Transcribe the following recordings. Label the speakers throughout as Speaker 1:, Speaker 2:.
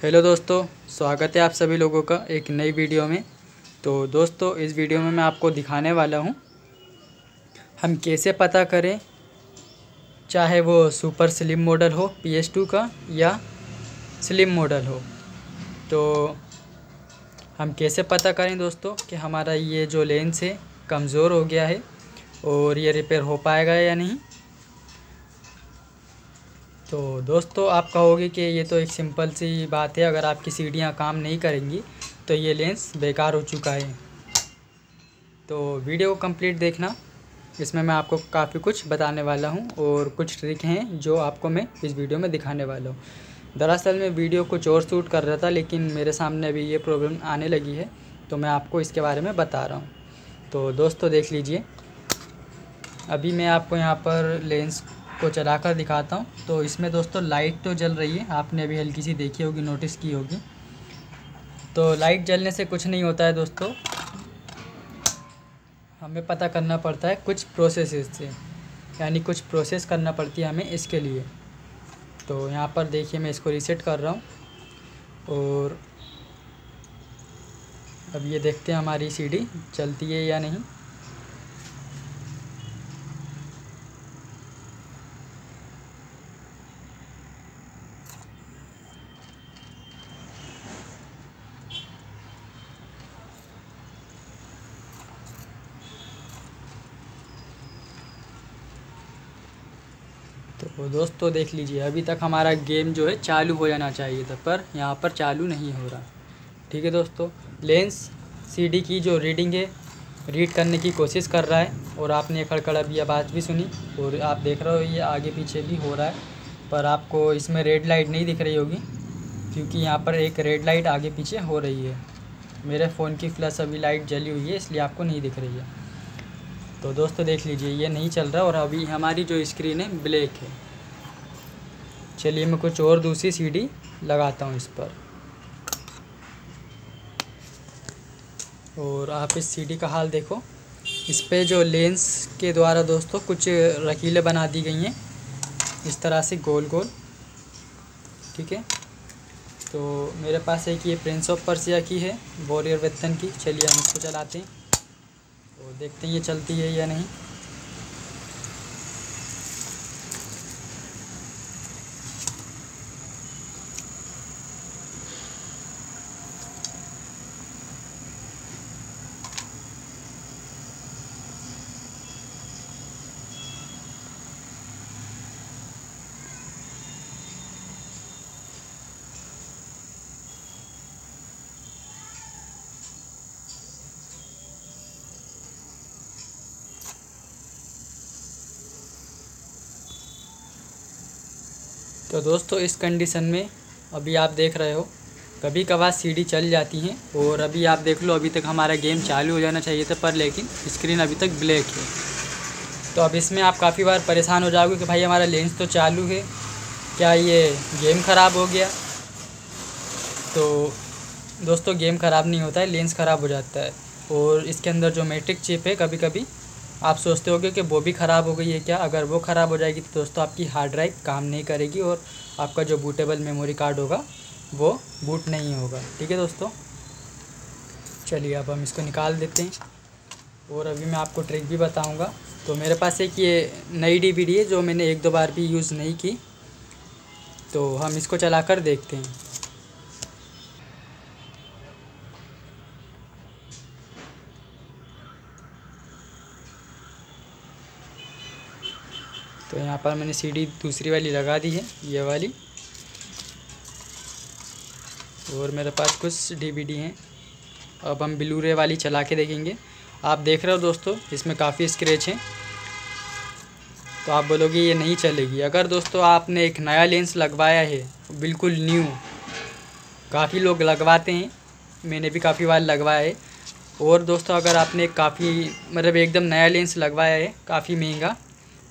Speaker 1: Hello दोस्तों, स्वागत है आप सभी लोगों का एक नई वीडियो में। तो दोस्तों, इस वीडियो में मैं आपको दिखाने वाला हूँ, हम कैसे पता करें चाहे वो सुपर स्लिम मॉडल हो, पी टू का, या स्लिम मॉडल हो। तो हम कैसे पता करें दोस्तों कि हमारा ये जो लेंस है, कमज़ोर हो गया है और ये रिपेयर हो पाएगा या नहीं? तो दोस्तों आप कहोगे कि ये तो एक सिंपल सी बात है, अगर आपकी सीढ़ियाँ काम नहीं करेंगी तो ये लेंस बेकार हो चुका है। तो वीडियो कंप्लीट देखना। इसमें मैं आपको काफ़ी कुछ बताने वाला हूँ और कुछ ट्रिक हैं जो आपको मैं इस वीडियो में दिखाने वाला हूँ। दरअसल मैं वीडियो कुछ और शूट कर रहा था, लेकिन मेरे सामने अभी ये प्रॉब्लम आने लगी है तो मैं आपको इसके बारे में बता रहा हूँ। तो दोस्तों, देख लीजिए। अभी मैं आपको यहाँ पर लेंस को चला कर दिखाता हूँ। तो इसमें दोस्तों लाइट तो जल रही है। आपने अभी हल्की सी देखी होगी, नोटिस की होगी। तो लाइट जलने से कुछ नहीं होता है दोस्तों। हमें पता करना पड़ता है कुछ प्रोसेस से। यानी कुछ प्रोसेस करना पड़ती है हमें इसके लिए। तो यहाँ पर देखिए मैं इसको रीसेट कर रहा हूँ। और अब ये देखते हैं हमारी सीढ़ी चलती है या नहीं। तो देख लीजिए, अभी तक हमारा गेम जो है चालू हो जाना चाहिए था, पर यहाँ पर चालू नहीं हो रहा। ठीक है दोस्तों, लेंस सीडी की जो रीडिंग है, रीड करने की कोशिश कर रहा है, और आपने खड़खड़ अभी आवाज़ भी सुनी, और आप देख रहे हो ये आगे पीछे भी हो रहा है, पर आपको इसमें रेड लाइट नहीं दिख रही होगी, क्योंकि यहाँ पर एक रेड लाइट आगे पीछे हो रही है। मेरे फ़ोन की फ्लैश अभी लाइट जली हुई है, इसलिए आपको नहीं दिख रही है। तो दोस्तों देख लीजिए, ये नहीं चल रहा, और अभी हमारी जो स्क्रीन है ब्लैक है। चलिए मैं कुछ और दूसरी सीढ़ी लगाता हूँ इस पर। और आप इस सीढ़ी का हाल देखो। इस पे जो लेंस के द्वारा दोस्तों कुछ रकीलें बना दी गई हैं। इस तरह से गोल गोल। ठीक है? तो मेरे पास एक ये प्रिंस ऑफ़ पर्सिया की है वॉरियर वेतन की। चलिए हम इसको चलाते हैं। तो देखते हैं ये चलती है या नहीं। तो दोस्तों, इस कंडीशन में अभी आप देख रहे हो, कभी कभार सीढ़ी चल जाती हैं और अभी आप देख लो, अभी तक हमारा गेम चालू हो जाना चाहिए था पर, लेकिन स्क्रीन अभी तक ब्लैक है। तो अब इसमें आप काफ़ी बार परेशान हो जाओगे कि भाई हमारा लेंस तो चालू है, क्या ये गेम ख़राब हो गया? तो दोस्तों गेम ख़राब नहीं होता है लेंस ख़राब हो जाता है और इसके अंदर जो मेट्रिक चिप है कभी कभी आप सोचते होगे कि वो भी ख़राब हो गई है क्या? अगर वो ख़राब हो जाएगी तो दोस्तों आपकी हार्ड ड्राइव काम नहीं करेगी और आपका जो बूटेबल मेमोरी कार्ड होगा, वो बूट नहीं होगा। ठीक है दोस्तों? चलिए अब हम इसको निकाल देते हैं। और अभी मैं आपको ट्रिक भी बताऊँगा। तो मेरे पास एक ये नई डी है जो मैंने एक दो बार भी यूज़ नहीं की। तो हम इसको चला कर देखते हैं। तो यहाँ पर मैंने सीढ़ी दूसरी वाली लगा दी है, ये वाली। और मेरे पास कुछ डीवीडी हैं। अब हम ब्लूरे वाली चला के देखेंगे। आप देख रहे हो दोस्तों, इसमें काफ़ी स्क्रैच हैं। तो आप बोलोगे, ये नहीं चलेगी। अगर दोस्तों, आपने एक नया लेंस लगवाया है, बिल्कुल न्यू काफ़ी लोग लगवाते हैं। मैंने भी काफ़ी बार लगवाया है। और दोस्तों, अगर आपने काफ़ी मतलब एकदम नया लेंस लगवाया है, काफ़ी महँगा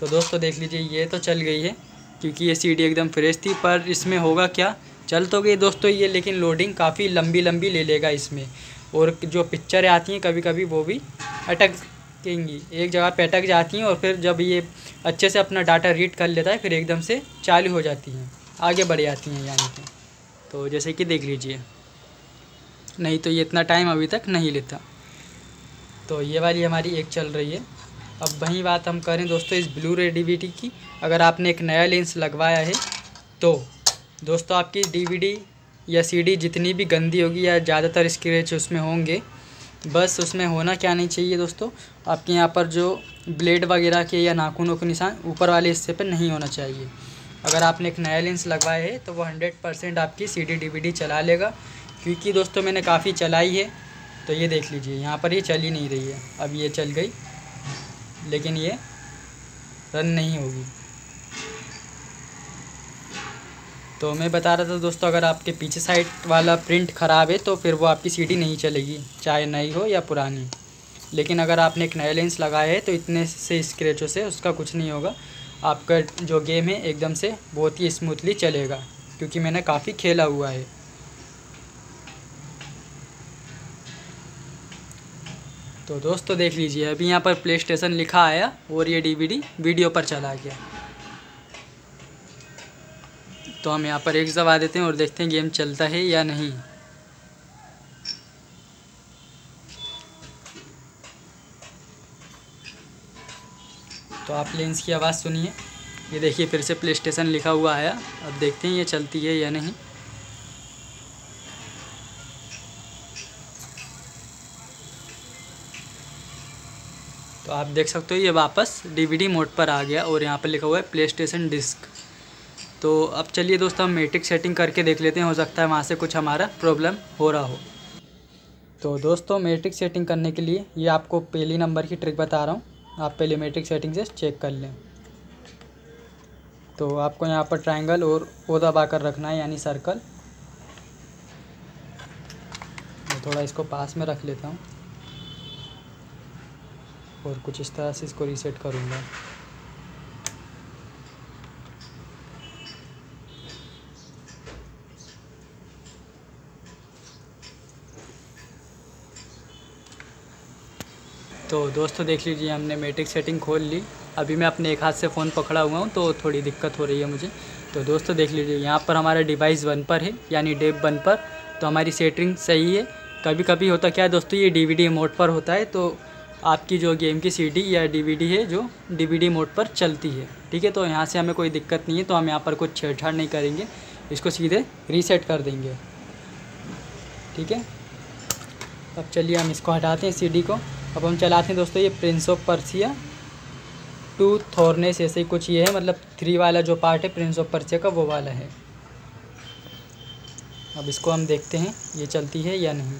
Speaker 1: तो दोस्तों देख लीजिए, ये तो चल गई है, क्योंकि ये सीडी एकदम फ्रेश थी, पर इसमें होगा क्या? चल तो गई दोस्तों ये, लेकिन लोडिंग काफ़ी लंबी लंबी ले लेगा इसमें। और जो पिक्चरें आती हैं कभी कभी वो भी अटकेंगी एक जगह पे अटक जाती हैं, और फिर जब ये अच्छे से अपना डाटा रीड कर लेता है, फिर एकदम से चालू हो जाती हैं। आगे बढ़ जाती हैं, यानी कि। तो जैसे कि देख लीजिए। नहीं तो ये इतना टाइम अभी तक नहीं लेता। तो ये वाली हमारी एक चल रही है। अब वही बात हम करें दोस्तों इस ब्लू रे डीवीडी की। अगर आपने एक नया लेंस लगवाया है तो दोस्तों आपकी डीवीडी या सीडी जितनी भी गंदी होगी या ज़्यादातर स्क्रेच उसमें होंगे, बस उसमें होना क्या नहीं चाहिए दोस्तों? आपके यहाँ पर जो ब्लेड वगैरह के या नाखूनों के निशान ऊपर वाले हिस्से पर नहीं होना चाहिए। अगर आपने एक नया लेंस लगवाया है तो वो हंड्रेड परसेंट आपकी सी डी चला लेगा, क्योंकि दोस्तों मैंने काफ़ी चलाई है तो ये देख लीजिए, यहाँ पर ये चल ही नहीं रही है। अब ये चल गई। लेकिन ये रन नहीं होगी। तो मैं बता रहा था दोस्तों, अगर आपके पीछे साइड वाला प्रिंट ख़राब है तो फिर वो आपकी सीडी नहीं चलेगी, चाहे नई हो या पुरानी। लेकिन अगर आपने एक नया लेंस लगाया है तो इतने से स्क्रैचों से उसका कुछ नहीं होगा। आपका जो गेम है, एकदम से बहुत ही स्मूथली चलेगा, क्योंकि मैंने काफ़ी खेला हुआ है। तो दोस्तों देख लीजिए, अभी यहाँ पर प्ले स्टेशन लिखा आया और ये डीवीडी वीडियो पर चला गया। तो हम यहाँ पर एक दबा देते हैं और देखते हैं गेम चलता है या नहीं। तो आप लेंस की आवाज़ सुनिए। ये देखिए फिर से प्ले स्टेशन लिखा हुआ आया। अब देखते हैं ये चलती है या नहीं। आप देख सकते हो, ये वापस डीवीडी मोड पर आ गया और यहाँ पर लिखा हुआ है प्ले स्टेशन डिस्क तो अब चलिए दोस्तों, हम मेट्रिक सेटिंग करके देख लेते हैं, हो सकता है वहाँ से कुछ हमारा प्रॉब्लम हो रहा हो। तो दोस्तों मेट्रिक सेटिंग करने के लिए ये आपको पहली नंबर की ट्रिक बता रहा हूँ। आप पहले मेट्रिक सेटिंग से चेक कर लें। तो आपको यहाँ पर ट्रायंगल और ओ दबा कर रखना है, यानी सर्कल थोड़ा इसको पास में रख लेता हूँ। और कुछ इस तरह से इसको रीसेट करूँगा। तो दोस्तों देख लीजिए, हमने मेट्रिक सेटिंग खोल ली। अभी मैं अपने एक हाथ से फ़ोन पकड़ा हुआ हूँ तो थोड़ी दिक्कत हो रही है मुझे। तो दोस्तों देख लीजिए, यहाँ पर हमारा डिवाइस वन पर है, यानी डेप वन पर। तो हमारी सेटिंग सही है। कभी कभी होता क्या है दोस्तों, ये डीवीडी मोड पर होता है तो आपकी जो गेम की सीडी या डीवीडी है, जो डीवीडी मोड पर चलती है। ठीक है तो यहाँ से हमें कोई दिक्कत नहीं है तो हम यहाँ पर कुछ छेड़छाड़ नहीं करेंगे। इसको सीधे रीसेट कर देंगे। ठीक है? अब चलिए हम इसको हटाते हैं सीडी को। अब हम चलाते हैं दोस्तों, ये Prince of Persia two thrones ऐसे कुछ ये है मतलब थ्री वाला जो पार्ट है प्रिंस ऑफ़ पर्सिया का वो वाला है। अब इसको हम देखते हैं, ये चलती है या नहीं।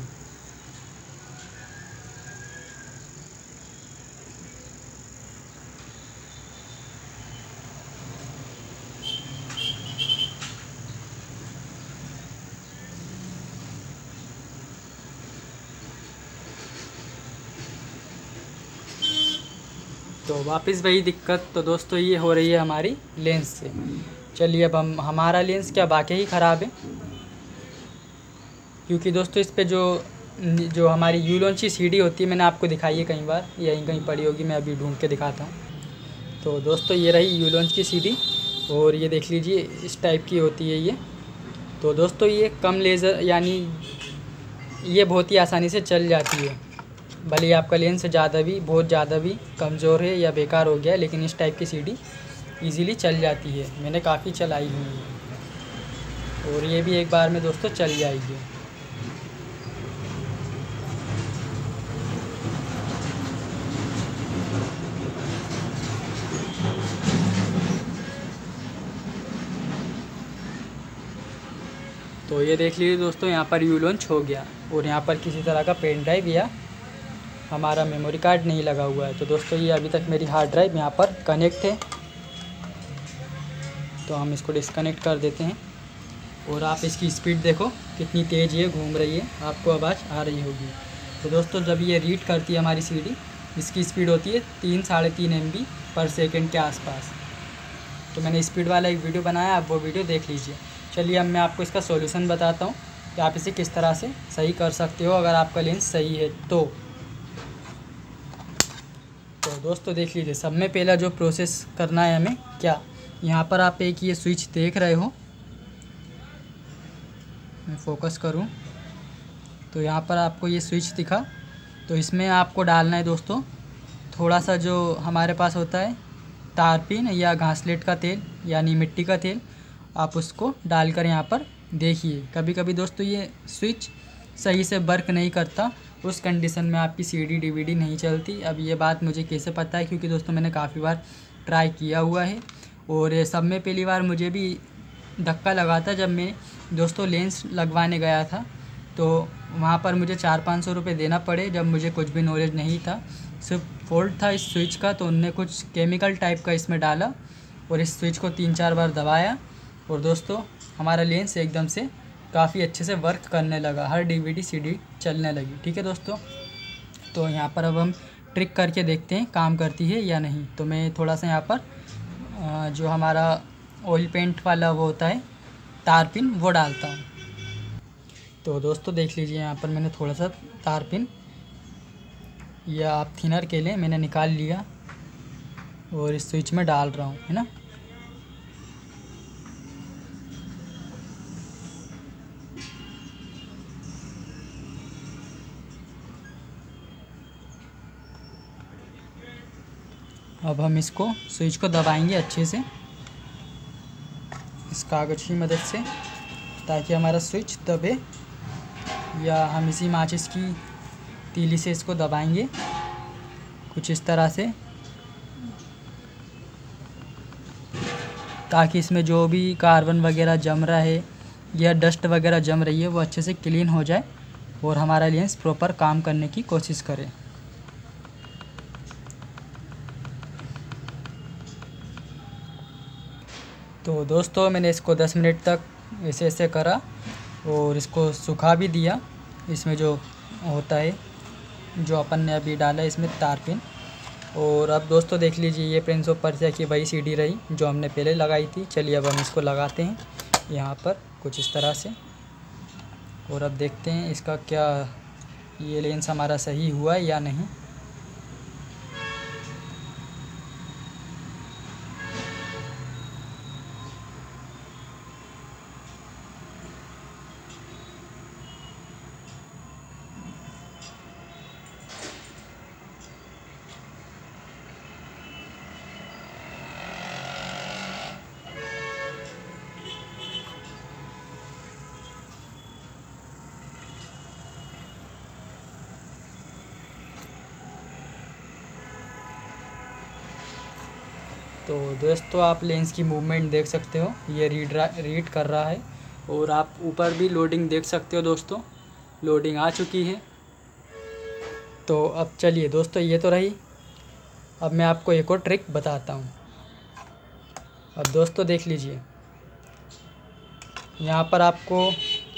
Speaker 1: तो वापस वही दिक्कत तो दोस्तों ये हो रही है हमारी लेंस से। चलिए अब हम, हमारा लेंस क्या बाकी ही ख़राब है? क्योंकि दोस्तों इस पर जो जो हमारी यूलोंची सीडी होती है, मैंने आपको दिखाई है कई बार यहीं कहीं पड़ी होगी, मैं अभी ढूंढ के दिखाता हूँ। तो दोस्तों ये रही यूलोंच की सीडी, और ये देख लीजिए, इस टाइप की होती है ये। तो दोस्तों ये कम लेज़र, यानी ये बहुत ही आसानी से चल जाती है। भले ही आपका लेंस ज़्यादा भी, बहुत ज़्यादा भी कमज़ोर है या बेकार हो गया, लेकिन इस टाइप की सीडी इजीली चल जाती है। मैंने काफ़ी चलाई हुई है। और ये भी एक बार में दोस्तों चल जाएगी। तो ये देख लीजिए दोस्तों, यहाँ पर यू लॉन्च हो गया। और यहाँ पर किसी तरह का पेन ड्राइव या हमारा मेमोरी कार्ड नहीं लगा हुआ है। तो दोस्तों, ये अभी तक मेरी हार्ड ड्राइव यहाँ पर कनेक्ट है। तो हम इसको डिसकनेक्ट कर देते हैं। और आप इसकी स्पीड देखो, कितनी तेज़ ये घूम रही है। आपको आवाज़ आ रही होगी। तो दोस्तों, जब ये रीड करती है हमारी सीडी इसकी स्पीड होती है तीन साढ़े तीन एमबी पर सेकेंड के आसपास। तो मैंने स्पीड वाला एक वीडियो बनाया, आप वो वीडियो देख लीजिए। चलिए, अब मैं आपको इसका सॉल्यूशन बताता हूँ कि आप इसे किस तरह से सही कर सकते हो, अगर आपका लेंस सही है तो तो। दोस्तों देख लीजिए, सब में पहला जो प्रोसेस करना है हमें, क्या? यहाँ पर आप एक ये स्विच देख रहे हो। मैं फोकस करूँ। तो यहाँ पर आपको ये स्विच दिखा। तो इसमें आपको डालना है दोस्तों थोड़ा सा जो हमारे पास होता है, तारपीन या घासलेट का तेल, यानी मिट्टी का तेल, आप उसको डालकर यहाँ पर देखिए। कभी कभी दोस्तों ये स्विच सही से वर्क नहीं करता। उस कंडीशन में आपकी सी डी नहीं चलती। अब ये बात मुझे कैसे पता है? क्योंकि दोस्तों, मैंने काफ़ी बार ट्राई किया हुआ है। और सब में पहली बार मुझे भी धक्का लगा था जब मैं दोस्तों लेंस लगवाने गया था। तो वहाँ पर मुझे चार पाँच सौ रुपये देना पड़े, जब मुझे कुछ भी नॉलेज नहीं था। सिर्फ़ फॉल्ट था इस स्विच का तो उनने कुछ केमिकल टाइप का इसमें डाला और इस स्विच को तीन चार बार दबाया। और दोस्तों, हमारा लेंस एकदम से काफ़ी अच्छे से वर्क करने लगा। हर डीवीडी सीडी चलने लगी। ठीक है दोस्तों? तो यहाँ पर अब हम ट्रिक करके देखते हैं, काम करती है या नहीं। तो मैं थोड़ा सा यहाँ पर जो हमारा ऑयल पेंट वाला वो होता है तार पिन वो डालता हूँ। तो दोस्तों देख लीजिए, यहाँ पर मैंने थोड़ा सा तार पिन या आप थिनर के लिए मैंने निकाल लिया और इस स्विच में डाल रहा हूँ, है ना? अब हम इसको स्विच को दबाएँगे अच्छे से। इस कागज़ की मदद से, ताकि हमारा स्विच दबे या हम इसी माचिस की तीली से इसको दबाएँगे। कुछ इस तरह से। ताकि इसमें जो भी कार्बन वगैरह जम रहा है या डस्ट वगैरह जम रही है, वो अच्छे से क्लीन हो जाए और हमारा लेंस प्रॉपर काम करने की कोशिश करे। तो दोस्तों, मैंने इसको 10 मिनट तक ऐसे ऐसे करा और इसको सुखा भी दिया। इसमें जो होता है, जो अपन ने अभी डाला इसमें तार पिन और अब दोस्तों, देख लीजिए ये प्रिंस ऑफ़ पर्सिया की वही सीडी रही, जो हमने पहले लगाई थी। चलिए अब हम इसको लगाते हैं यहाँ पर कुछ इस तरह से। और अब देखते हैं इसका क्या ये लेंस हमारा सही हुआ या नहीं। तो दोस्तों, आप लेंस की मूवमेंट देख सकते हो। ये रीड रीड कर रहा है। और आप ऊपर भी लोडिंग देख सकते हो दोस्तों। लोडिंग आ चुकी है। तो अब चलिए दोस्तों, ये तो रही। अब मैं आपको एक और ट्रिक बताता हूँ। अब दोस्तों, देख लीजिए। यहाँ पर आपको,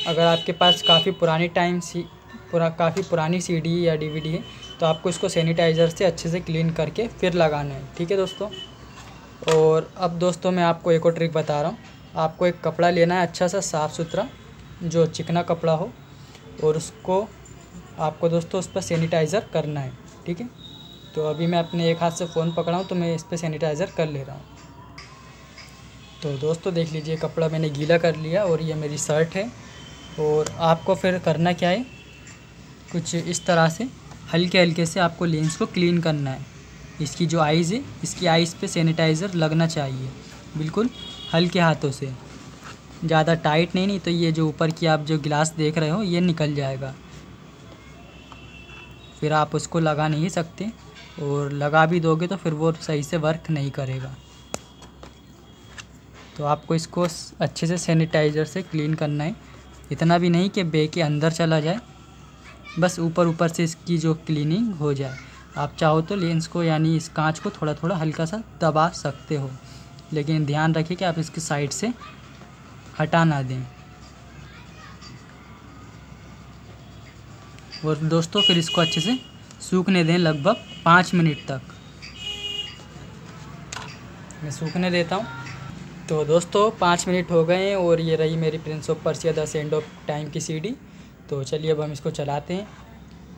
Speaker 1: अगर आपके पास काफ़ी पुरानी टाइम सी, पुरा, काफ़ी पुरानी सीडी या डीवीडी है तो आपको इसको सैनिटाइज़र से अच्छे से क्लीन करके फिर लगाना है। ठीक है दोस्तों? और अब दोस्तों मैं आपको एक और ट्रिक बता रहा हूँ। आपको एक कपड़ा लेना है अच्छा सा, साफ़ सुथरा, जो चिकना कपड़ा हो, और उसको आपको दोस्तों उस पर सैनिटाइज़र करना है, ठीक है? तो अभी मैं अपने एक हाथ से फ़ोन पकड़ा हूँ तो मैं इस पर सैनिटाइज़र कर ले रहा हूँ। तो दोस्तों देख लीजिए, कपड़ा मैंने गीला कर लिया और ये मेरी शर्ट है। और आपको फिर करना क्या है? कुछ इस तरह से हल्के हल्के से आपको लेंस को क्लीन करना है। इसकी जो आइज़ है, इसकी आइज़ पे सैनिटाइज़र लगना चाहिए। बिल्कुल, हल्के हाथों से। ज़्यादा टाइट नहीं नहीं तो ये जो ऊपर की आप जो गिलास देख रहे हो, ये निकल जाएगा। फिर आप उसको लगा नहीं सकते और लगा भी दोगे तो फिर वो सही से वर्क नहीं करेगा। तो आपको इसको अच्छे से सैनिटाइज़र से क्लीन करना है। इतना भी नहीं कि बे के अंदर चला जाए, बस ऊपर ऊपर से इसकी जो क्लीनिंग हो जाए। आप चाहो तो लेंस को यानी इस कांच को थोड़ा थोड़ा हल्का सा दबा सकते हो। लेकिन ध्यान रखिए कि आप इसकी साइड से हटा ना दें। और दोस्तों, फिर इसको अच्छे से सूखने दें लगभग पाँच मिनट तक। मैं सूखने देता हूँ। तो दोस्तों, पाँच मिनट हो गए हैं और ये रही मेरी Prince of Persia the sand of time की सीडी तो चलिए अब हम इसको चलाते हैं।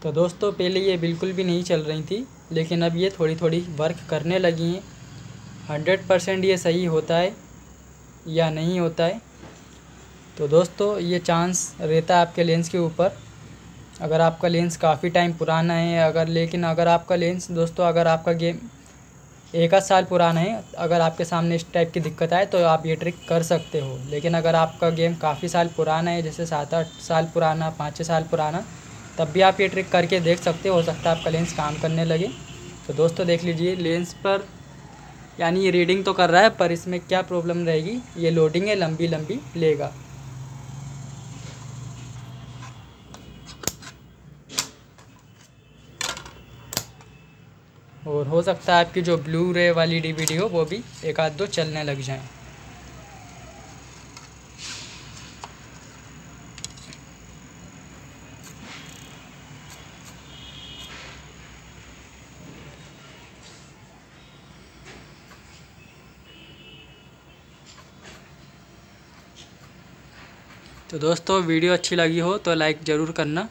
Speaker 1: तो दोस्तों, पहले ये बिल्कुल भी नहीं चल रही थी, लेकिन अब ये थोड़ी थोड़ी वर्क करने लगी हैं। हंड्रेड परसेंट ये सही होता है या नहीं होता है? तो दोस्तों, ये चांस रहता है आपके लेंस के ऊपर। अगर आपका लेंस काफ़ी टाइम पुराना है, अगर, लेकिन अगर आपका लेंस दोस्तों, अगर आपका गेम एक आध साल पुराना है, अगर आपके सामने इस टाइप की दिक्कत आए तो आप ये ट्रिक कर सकते हो। लेकिन अगर आपका गेम काफ़ी साल पुराना है, जैसे सात आठ साल पुराना, पाँच छः साल पुराना तब भी आप ये ट्रिक करके देख सकते हो सकता है आपका लेंस काम करने लगे। तो दोस्तों देख लीजिए लेंस पर यानी ये रीडिंग तो कर रहा है, पर इसमें क्या प्रॉब्लम रहेगी? ये लोडिंग है, लंबी लंबी लेगा। और हो सकता है आपकी जो ब्लू रे वाली डीवीडी हो वो भी एक आध दो चलने लग जाएँ। दोस्तों, वीडियो अच्छी लगी हो तो लाइक ज़रूर करना।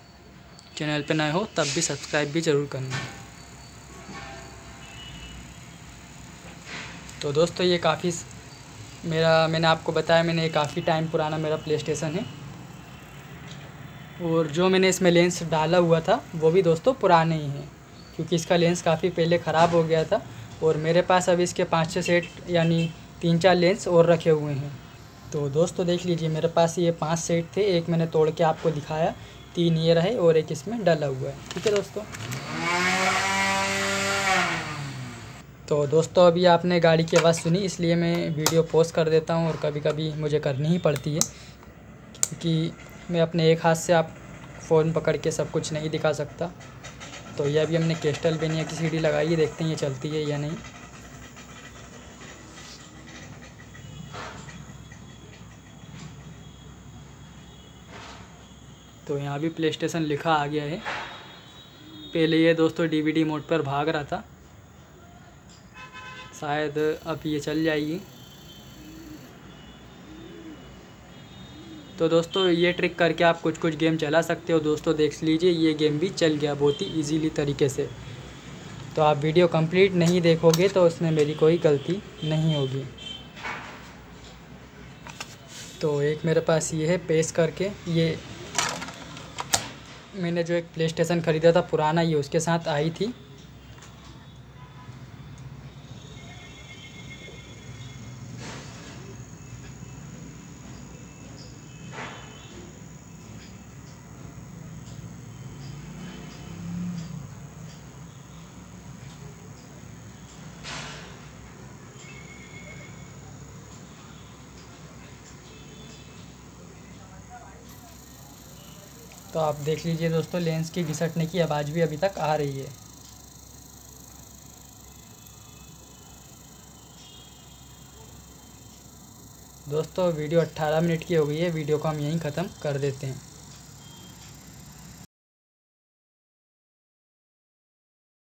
Speaker 1: चैनल पे नए हो तब भी सब्सक्राइब भी ज़रूर करना। तो दोस्तों, ये काफ़ी मेरा, मैंने आपको बताया, मैंने ये काफ़ी टाइम पुराना मेरा प्ले स्टेशन है। और जो मैंने इसमें लेंस डाला हुआ था, वो भी दोस्तों पुराने ही हैं, क्योंकि इसका लेंस काफ़ी पहले ख़राब हो गया था। और मेरे पास अभी इसके पाँच छः सेट यानी तीन चार लेंस और रखे हुए हैं। तो दोस्तों देख लीजिए, मेरे पास ये पाँच सेट थे। एक मैंने तोड़ के आपको दिखाया। तीन ये रहे और एक इसमें डला हुआ है। ठीक है दोस्तों? तो दोस्तों, अभी आपने गाड़ी की आवाज़ सुनी, इसलिए मैं वीडियो पोस्ट कर देता हूँ और कभी कभी मुझे करनी ही पड़ती है। क्योंकि मैं अपने एक हाथ से आप फ़ोन पकड़ के सब कुछ नहीं दिखा सकता। तो ये अभी हमने केस्टल बेनिया की सीढ़ी लगाई है, देखते हैं ये चलती है या नहीं। तो यहाँ भी प्ले स्टेशन लिखा आ गया है। पहले ये दोस्तों डीवीडी मोड पर भाग रहा था। शायद अब ये चल जाएगी। तो दोस्तों ये ट्रिक करके आप कुछ कुछ गेम चला सकते हो। दोस्तों देख लीजिए, ये गेम भी चल गया बहुत ही इजीली तरीके से। तो आप वीडियो कंप्लीट नहीं देखोगे तो उसमें मेरी कोई गलती नहीं होगी। तो एक मेरे पास ये है पेश करके ये मैंने जो एक प्ले स्टेशन ख़रीदा था पुराना ये उसके साथ आई थी। तो आप देख लीजिए दोस्तों, लेंस की घिसटने की आवाज़ भी अभी तक आ रही है। दोस्तों, वीडियो 18 मिनट की हो गई है, वीडियो को हम यहीं ख़त्म कर देते हैं।